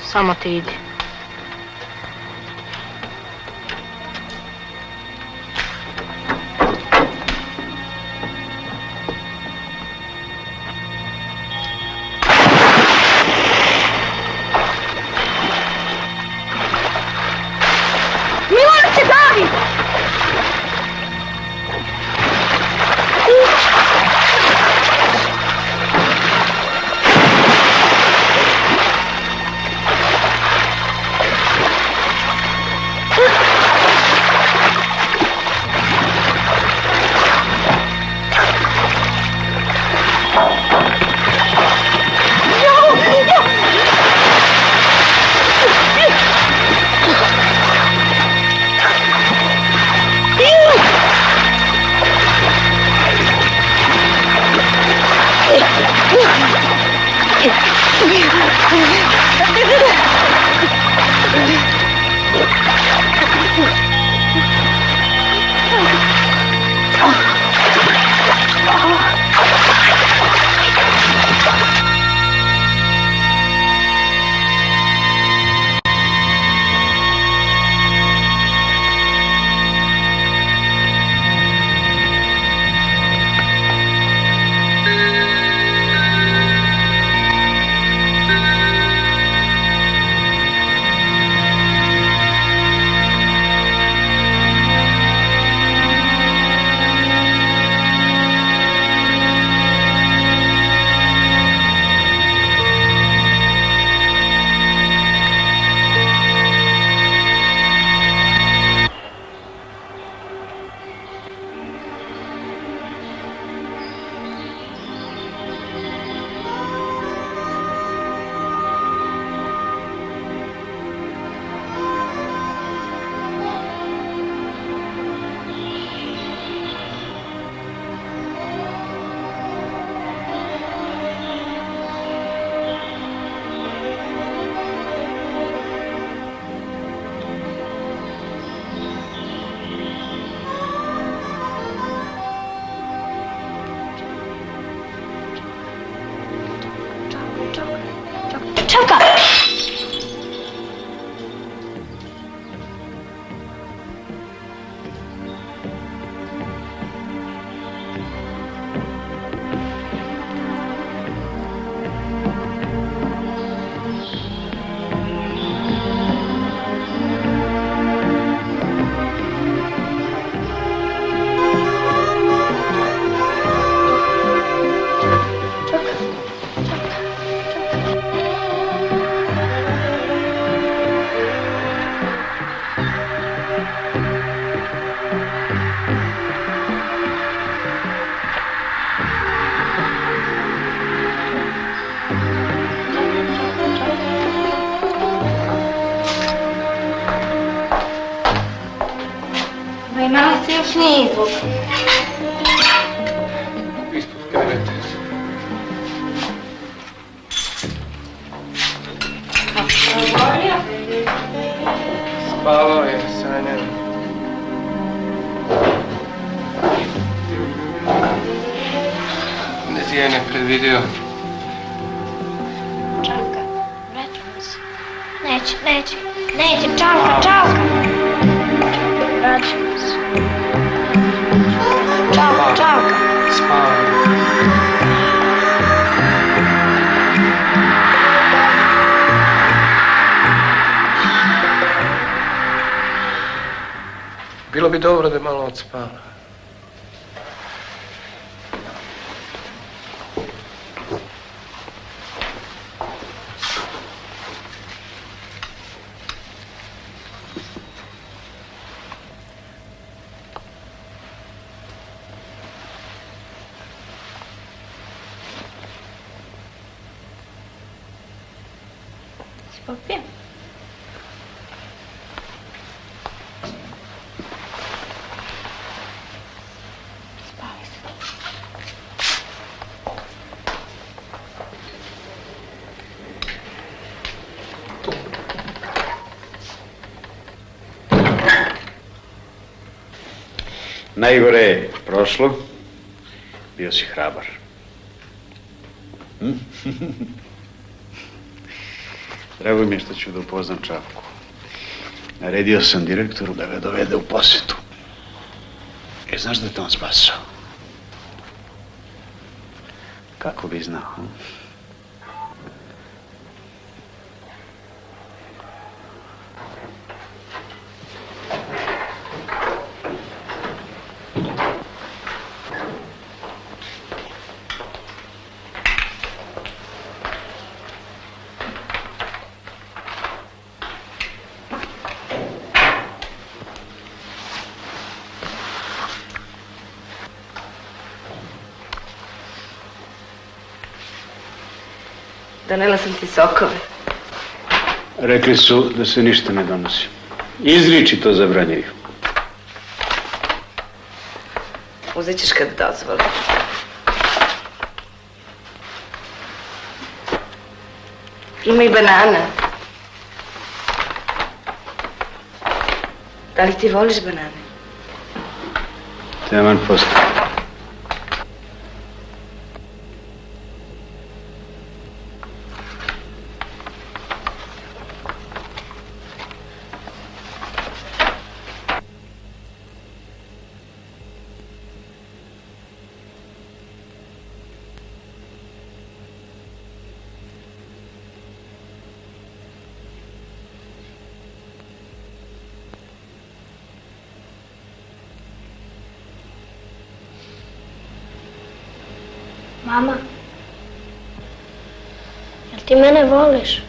Samo ti idi. Spavao je, Sanja. Ne ti je ne predvidio. Čalka, vraćamo se. Neće, neće, neće, čalka, čalka. Vraćamo Bilo bi dobro da malo odspava. Najgore je prošlo. Bio si hrabar. Hm? [LAUGHS] Drago mi je što ću da upoznam Čavku. Naredio sam direktoru da ga dovede u posjetu. E, znaš da je to on spasao? Kako bi znao? hm? Donela sam ti sokove. Rekli su da se ništa ne donosi. Izriči to zabranjaju. Uzet ćeš kad dozvoli. Ima i banana. Da li ti voliš banane? Teman posto. Mama. Jel ti mene voliš?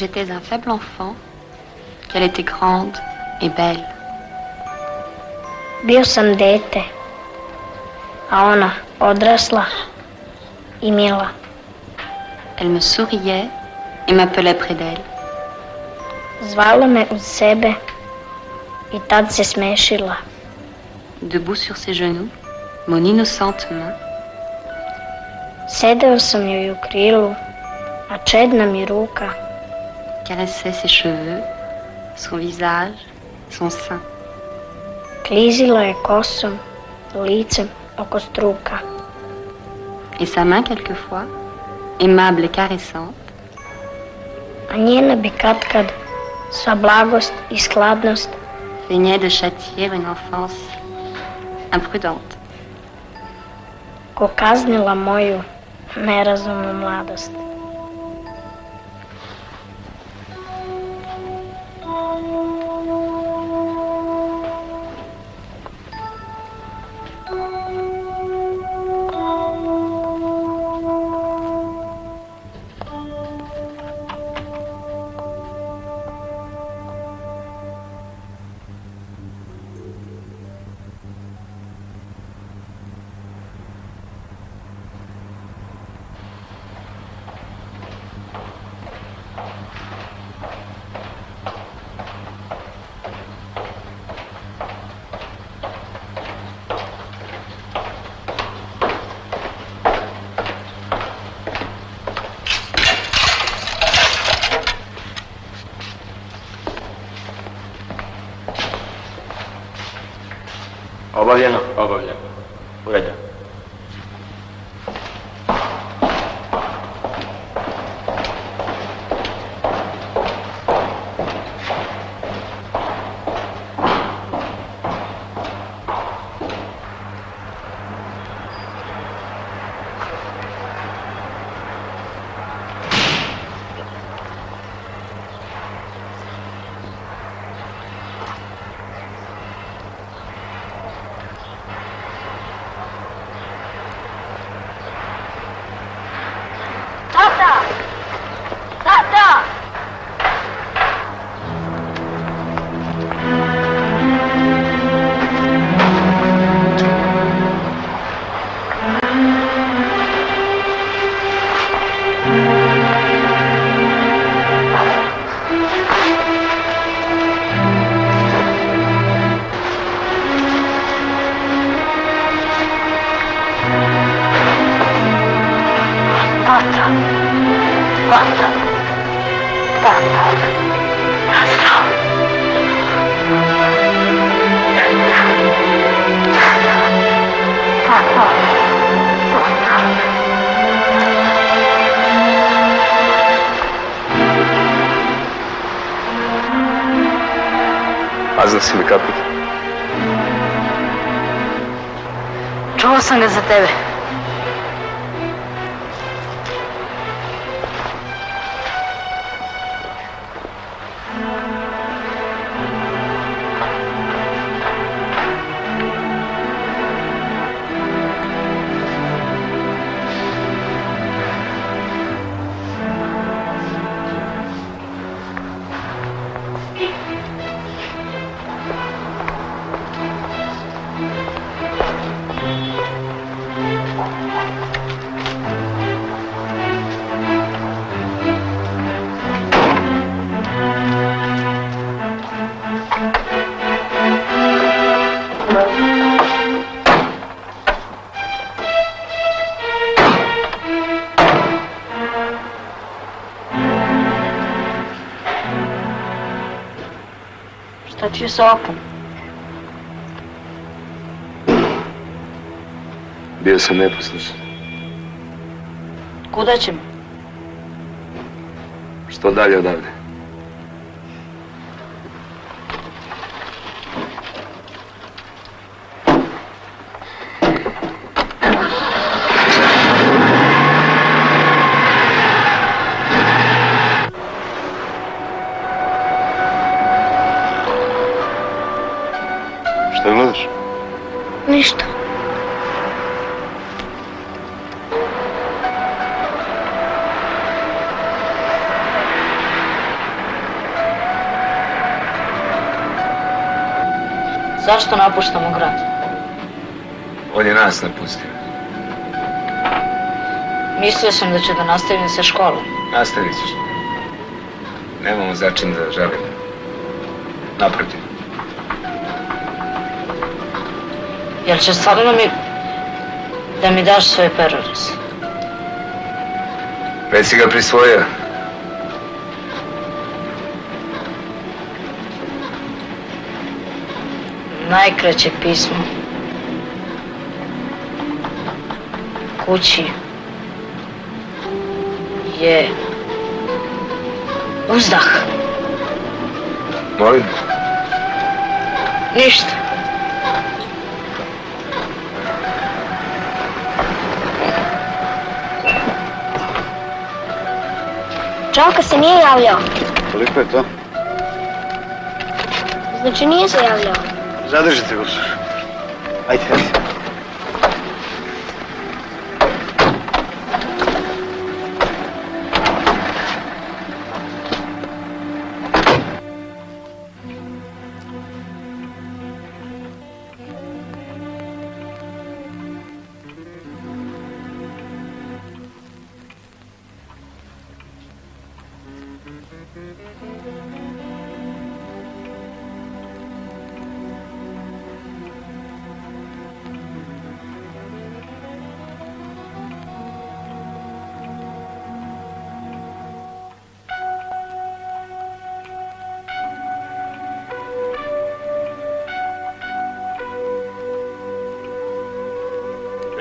J'étais un faible enfant, qu'elle était grande et belle. Bio sam dete, a ona odrasla i mila. Elle me souriait et m'appelait près d'elle. Zvala me uz sebe i tad se smešila. Debout sur ses genoux, mon innocente main, Sedeo sam joj u krilu, a čedna mi ruka caressait ses cheveux, son visage, son sein. Et sa main, quelquefois, aimable et caressante, skladnost feignait de châtier une enfance imprudente. ko kaznila moju nerazumnu mladost. Čuo sam ga je sa okom? Bio sam neposlušan. Kuda ćemo? Što dalje odavde? Napuštamo grad? On je nas napustio. Mislio sam da ću da nastavim sa školom. Nastavit ćeš. Nemamo začin da želimo. Naprotiv. Jel će stvarno mi da mi daš svoj peroris? Već si ga prisvojio. Najkraće pismo. Kući je uzdah. Molim? Ništa. Čavka se nije javljao. Koliko je to? Znači nije se javljao. Zadržite ga. Ajde,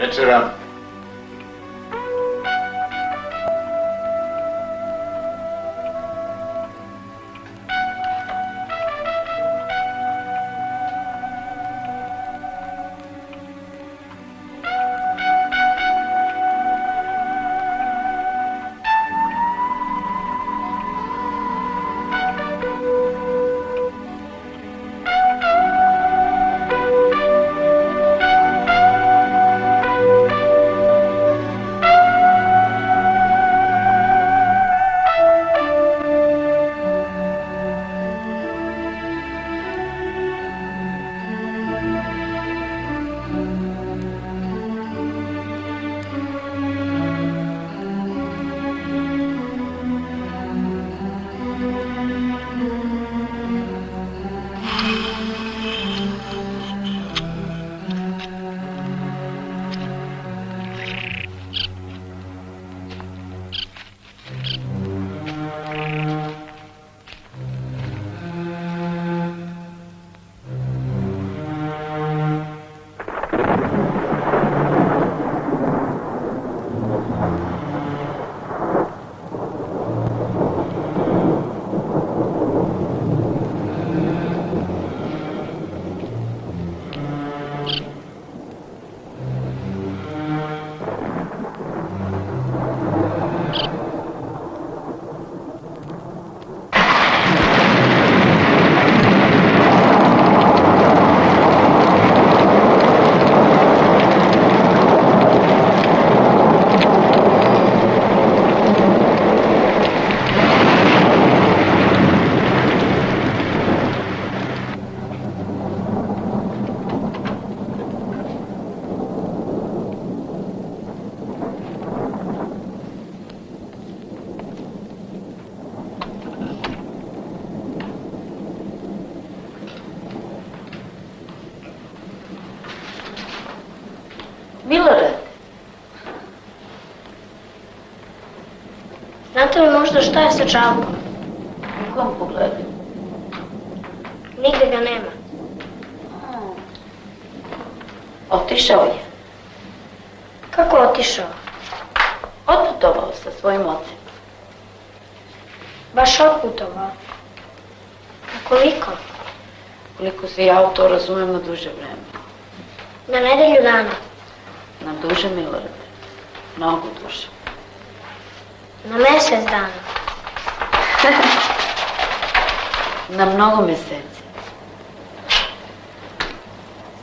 ajde. Znate li možda šta je sa Čavkom? U kom pogledu? Nigde ga nema. Otišao je. Kako otišao? Otputovao sa svojim ocem. Baš otputovao. A koliko? Koliko se ja u to razumijem na duže vreme. Na nedelju dana. Na duže, Milorade. Mnogo duže. Na mjesec dana. [LAUGHS] Na mnogo mjeseci.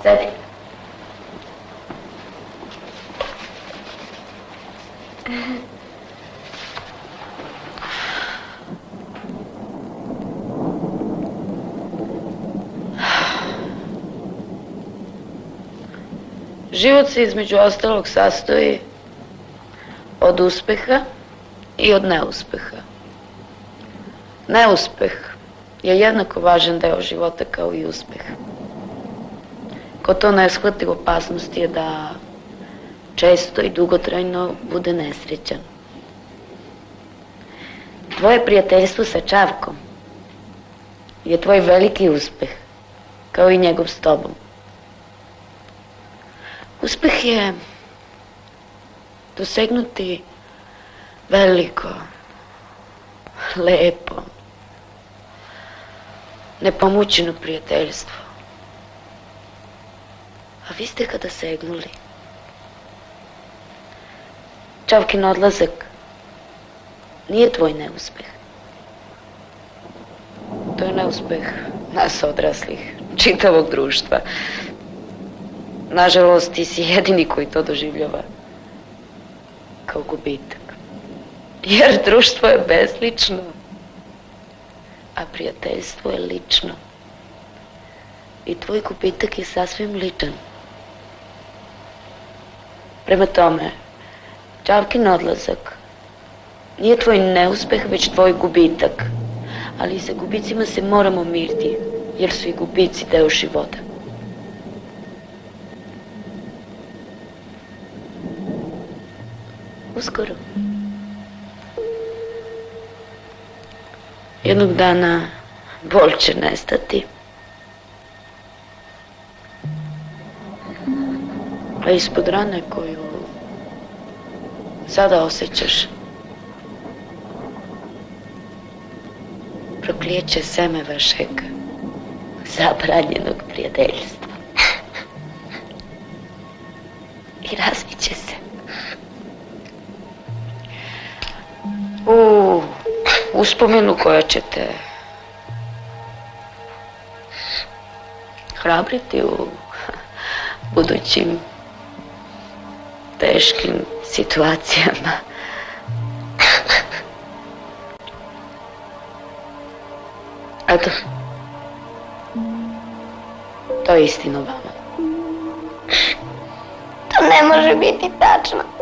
Sedi. Život se između ostalog sastoji od uspeha i od neuspeha. Neuspeh je jednako važan deo života kao i uspeh. Ko to ne shvati opasnost je da često i dugotrajno bude nesrećan. Tvoje prijateljstvo sa Čavkom je tvoj veliki uspeh, kao i njegov s tobom. Uspeh je dosegnuti veliko, lepo, nepomućeno prijateljstvo. A vi ste kada segnuli. Čavkin odlazak nije tvoj neuspeh. To je neuspeh nas odraslih, čitavog društva. Nažalost, ti si jedini koji to doživljava kao gubitak. Jer društvo je bezlično, a prijateljstvo je lično. I tvoj gubitak je sasvim ličan. Prema tome, Čavkin odlazak nije tvoj neuspeh, već tvoj gubitak. Ali sa gubicima se moramo miriti, jer su i gubici deo života. Uskoro. Jednog dana bol će nestati. A ispod rane koju sada osjećaš proklijeće seme vašeg zabranjenog prijateljstva. [LAUGHS] I razviće se. Uspomenu koja će te hrabriti u budućim teškim situacijama. Eto. To je istina vama. To ne može biti tačno.